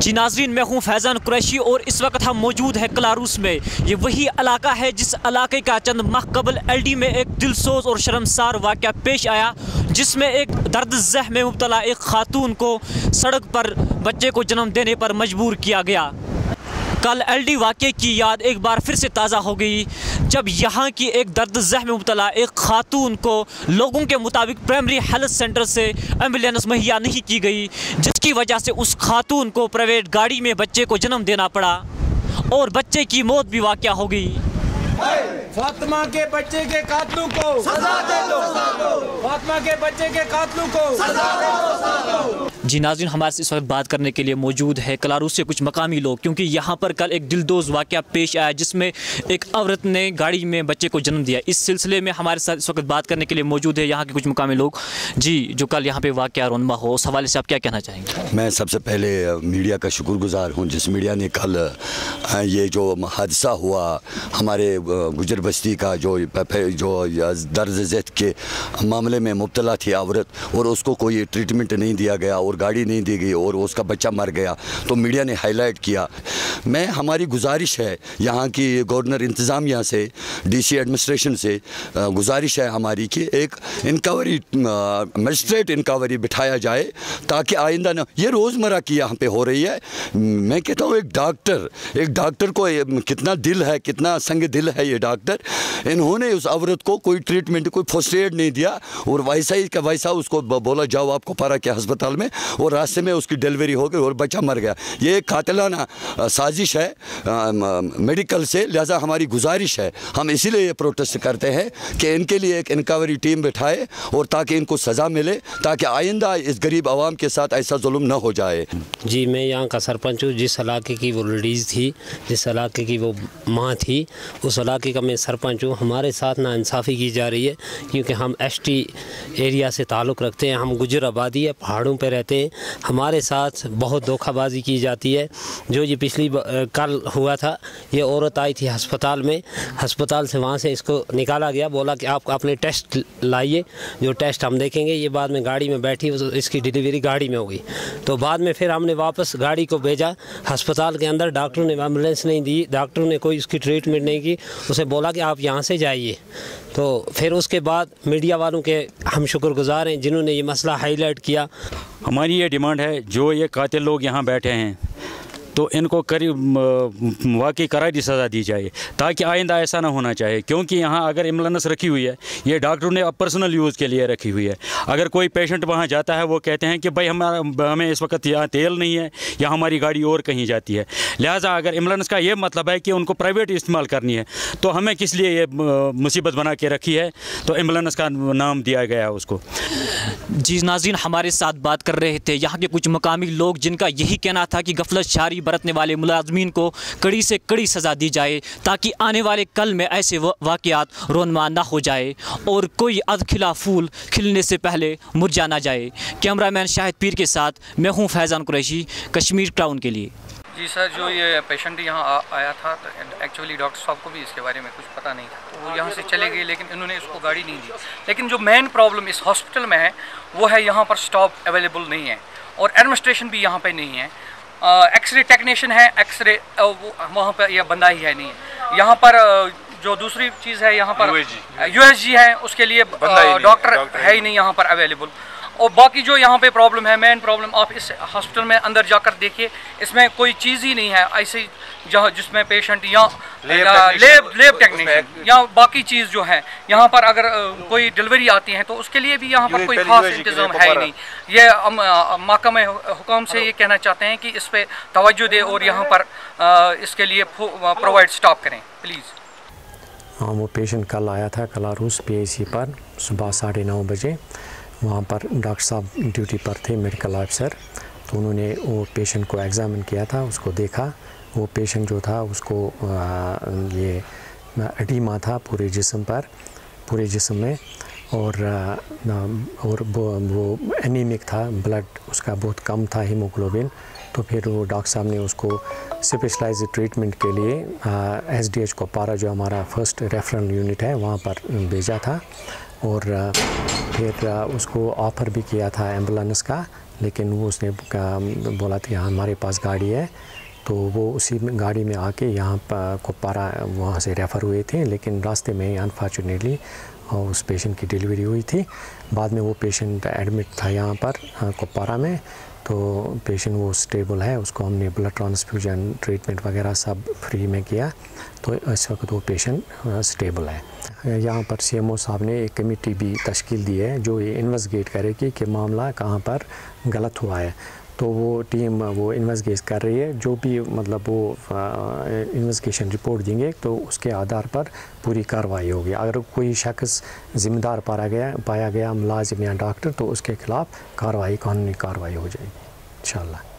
جی ناظرین، میں ہوں فیضان قریشی اور اس وقت ہم موجود ہیں کلاروس میں۔ یہ وہی علاقہ ہے جس علاقے کا چند ماہ قبل ایل ڈی میں ایک دلسوز اور شرمسار واقعہ پیش آیا، جس میں ایک درد ذہ میں مبتلا ایک خاتون کو سڑک پر بچے کو جنم دینے پر مجبور کیا گیا۔ کل ایل ڈی واقعے کی یاد ایک بار پھر سے تازہ ہو گئی جب یہاں کی ایک درد ذہ میں مبتلا ایک خاتون کو لوگوں کے مطابق پرائمری ہیلتھ سینٹر سے ایمبولینس مہیا نہیں کی گئی جس کی وجہ سے اس خاتون کو پرائیویٹ گاڑی میں بچے کو جنم دینا پڑا اور بچے کی موت بھی واقع ہو گئی۔ فاطمہ کے بچے کے قاتلوں کو۔ سزا دے دو فاطمہ کے بچے کے قاتلوں کو۔ سزا دے دو۔ جی ناظرین، ہمارے سے اس وقت بات کرنے کے لیے موجود ہے کلاروس سے کچھ مقامی لوگ، کیونکہ یہاں پر کل ایک دلدوز واقعہ پیش آیا، جس میں ایک عورت نے گاڑی میں بچے کو جنم دیا۔ اس سلسلے میں ہمارے ساتھ اس وقت بات کرنے کے لیے موجود ہے یہاں کے کچھ مقامی لوگ۔ جی جو کل یہاں پہ واقعہ رونما ہو، اس حوالے سے آپ کیا کہنا چاہیں گے؟ میں سب سے پہلے میڈیا کا شکر گزار ہوں، جس میڈیا نے کل یہ جو حادثہ ہوا ہمارے گجر بستی کا، جو جو درد ذہت کے معاملے میں مبتلا تھی عورت، اور اس کو کوئی ٹریٹمنٹ نہیں دیا گیا، اور گاڑی نہیں دی گئی اور اس کا بچہ مر گیا تو میڈیا نے ہائی لائٹ کیا۔ میں، ہماری گزارش ہے، یہاں کی گورنر انتظامیہ سے، ڈی سی ایڈمنسٹریشن سے گزارش ہے ہماری کہ ایک انکوائری مجسٹریٹ انکوائری بٹھایا جائے تاکہ آئندہ نہ، یہ روزمرہ کی یہاں پہ ہو رہی ہے۔ میں کہتا ہوں، ایک ڈاکٹر ایک ڈاکٹر کو کتنا دل ہے، کتنا سنگ دل ہے یہ ڈاکٹر۔ انہوں نے اس عورت کو کوئی ٹریٹمنٹ، کوئی فرسٹ ایڈ نہیں دیا اور ویسا ہی کا ویسا اس کو بولا، جاؤ آپ کو پارا کیا ہسپتال میں۔ اور راستے میں اس کی ڈیلیوری ہو گئی اور بچہ مر گیا۔ یہ ایک قاتلانہ سازش ہے میڈیکل سے، لہٰذا ہماری گزارش ہے۔ ہم اسی لیے یہ پروٹیسٹ کرتے ہیں کہ ان کے لیے ایک انکوائری ٹیم بٹھائے اور تاکہ ان کو سزا ملے، تاکہ آئندہ اس غریب عوام کے ساتھ ایسا ظلم نہ ہو جائے۔ جی میں یہاں کا سرپنچ ہوں۔ جس علاقے کی وہ لیڈیز تھی، جس علاقے کی وہ ماں تھی، اس علاقے کا میں سرپنچ ہوں۔ ہمارے ساتھ نا انصافی کی جا رہی ہے، کیونکہ ہم ایس ٹی ایریا سے تعلق رکھتے ہیں۔ ہم گجر آبادی ہے، پہاڑوں پہ رہتے ہیں ہمارے ساتھ بہت دھوکہ بازی کی جاتی ہے۔ جو یہ پچھلی کل ہوا تھا، یہ عورت آئی تھی ہسپتال میں۔ ہسپتال سے وہاں سے اس کو نکالا گیا، بولا کہ آپ اپنے ٹیسٹ لائیے، جو ٹیسٹ ہم دیکھیں گے۔ یہ بعد میں گاڑی میں بیٹھی اس کی ڈیلیوری گاڑی میں ہوگی تو بعد میں پھر ہم نے واپس گاڑی کو بھیجا۔ ہسپتال کے اندر ڈاکٹروں نے ایمبولینس نہیں دی، ڈاکٹروں نے کوئی اس کی ٹریٹمنٹ نہیں کی۔ اسے بولا کہ آپ یہاں سے جائیے۔ تو پھر اس کے بعد میڈیا والوں کے ہم شکر گزار ہیں، جنہوں نے یہ مسئلہ ہائی لائٹ کیا۔ ہماری یہ ڈیمانڈ ہے جو یہ قاتل لوگ یہاں بیٹھے ہیں۔ تو ان کو قریب واقعی قراری سزا دی جائے تاکہ آئندہ ایسا نہ ہونا چاہیے کیونکہ یہاں اگر ایمبولینس رکھی ہوئی ہے، یہ ڈاکٹروں نے پرسنل یوز کے لیے رکھی ہوئی ہے۔ اگر کوئی پیشنٹ وہاں جاتا ہے، وہ کہتے ہیں کہ بھائی، ہمارا، ہمیں اس وقت یہاں تیل نہیں ہے یا ہماری گاڑی اور کہیں جاتی ہے۔ لہٰذا اگر ایمبولینس کا یہ مطلب ہے کہ ان کو پرائیویٹ استعمال کرنی ہے، تو ہمیں کس لیے یہ مصیبت بنا کے رکھی ہے؟ تو ایمبولینس کا نام دیا گیا اس کو۔ جی ناظرین، ہمارے ساتھ بات کر رہے تھے۔ یہاں کے کچھ مقامی لوگ جن کا یہی کہنا تھا کہ غفلت شاری برتنے والے ملازمین کو کڑی سے کڑی سزا دی جائے تاکہ آنے والے کل میں ایسے واقعات رونما نہ ہو جائے اور کوئی اد کھلا پھول کھلنے سے پہلے مرجا نہ جائے۔ کیمرہ مین شاہد پیر کے ساتھ میں ہوں فیضان قریشی، کشمیر ٹاؤن کے لیے۔ جی سر، جو یہ پیشنٹ یہاں آیا تھا ایکچولی ڈاکٹر صاحب کو بھی اس کے بارے میں کچھ پتہ نہیں تھا۔ وہ یہاں سے چلے گئے، لیکن انہوں نے اس کو گاڑی نہیں دی۔ لیکن جو مین پرابلم اس ہاسپٹل میں ہے، وہ ہے یہاں پر سٹاپ اویلیبل نہیں ہے اور ایڈمنسٹریشن بھی یہاں پہ نہیں ہے۔ ایکس رے ٹیکنیشین ہے ایکس رے وہاں پہ یہ بندہ ہی ہے نہیں۔ ہے یہاں پر جو دوسری چیز ہے یہاں پر یو ایس جی۔ ہے اس کے لیے ڈاکٹر ہے ہی نہیں۔ یہاں پر اویلیبل اور باقی جو یہاں پہ پرابلم ہے مین پرابلم آپ اس ہاسپٹل میں اندر جا کر دیکھیے اس میں کوئی چیز ہی نہیں ہے۔ ایسے جہاں جس میں پیشنٹ یا لیب لیب ٹیکنیشین یا باقی چیز جو ہے یہاں پر اگر کوئی ڈلیوری آتی ہے تو اس کے لیے بھی یہاں پر کوئی خاص انتظام ہے ہی نہیں۔ یہ محکمہ حکام سے یہ کہنا چاہتے ہیں کہ اس پہ توجہ دے اور یہاں پر اس کے لیے پرووائڈ سٹاپ کریں۔ پلیز ہاں وہ پیشنٹ کل آیا تھا کلاروس پی آئی سی پر صبح ساڑھے نو بجے۔ وہاں پر ڈاکٹر صاحب ڈیوٹی پر تھے میڈیکل آفیسر، تو انہوں نے وہ پیشنٹ کو ایگزامن کیا تھا، اس کو دیکھا۔ وہ پیشنٹ جو تھا، اس کو یہ، اڈیما تھا پورے جسم پر۔ پورے جسم میں اور اور وہ اینیمک تھا بلڈ اس کا بہت کم تھا ہیموگلوبن تو پھر وہ ڈاکٹر صاحب نے اس کو اسپیشلائز ٹریٹمنٹ کے لیے ایس ڈی ایچ کو پارا، جو ہمارا فرسٹ ریفرنل یونٹ ہے، وہاں پر بھیجا تھا۔ اور پھر اس کو آفر بھی کیا تھا ایمبولینس کا، لیکن وہ اس نے بولا تھا کہ ہمارے پاس گاڑی ہے۔ تو وہ اسی گاڑی میں آ کے یہاں کپارا وہاں سے ریفر ہوئے تھے، لیکن راستے میں انفارچونیٹلی اور اس پیشنٹ کی ڈیلیوری ہوئی تھی۔ بعد میں وہ پیشنٹ ایڈمٹ تھا یہاں پر کپارا میں۔ تو پیشنٹ وہ اسٹیبل ہے، اس کو ہم نے بلڈ ٹرانسفیوژن ٹریٹمنٹ وغیرہ سب فری میں کیا۔ تو اس وقت وہ پیشنٹ اسٹیبل ہے۔ یہاں پر سی ایم او صاحب نے ایک کمیٹی بھی تشکیل دی ہے، جو یہ انویسٹیگیٹ کرے گی کہ معاملہ کہاں پر غلط ہوا ہے۔ تو وہ ٹیم وہ انویسٹیگیٹ کر رہی ہے۔ جو بھی مطلب وہ انویسٹیگیشن رپورٹ دیں گے تو اس کے آدھار پر پوری کارروائی ہوگی۔ اگر کوئی شخص ذمہ دار پایا گیا پایا گیا ملازم یا ڈاکٹر تو اس کے خلاف کارروائی قانونی کارروائی ہو جائے گی۔ انشاءاللہ۔